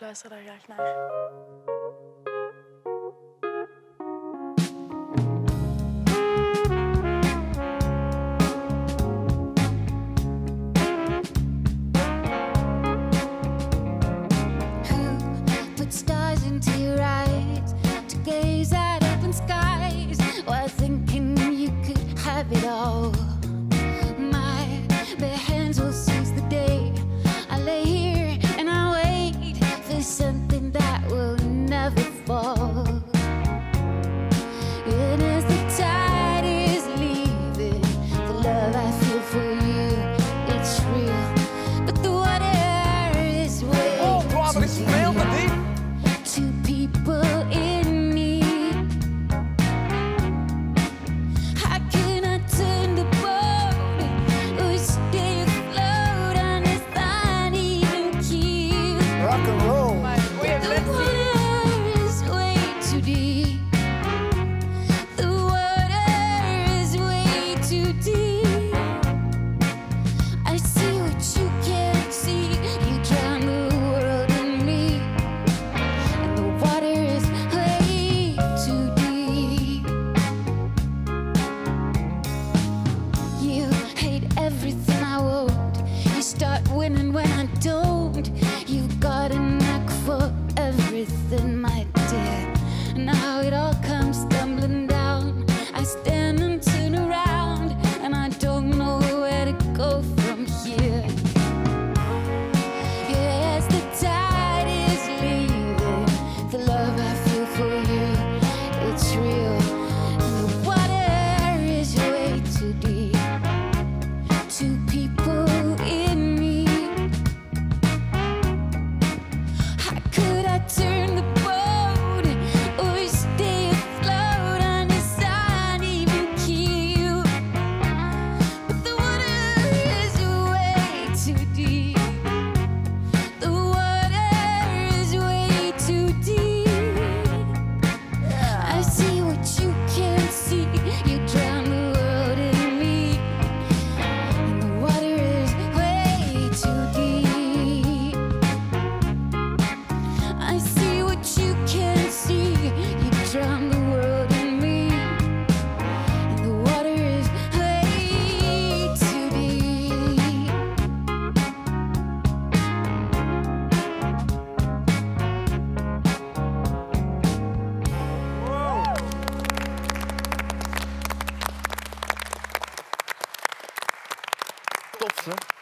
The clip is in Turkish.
Ik luister daar In my Stoff, ne?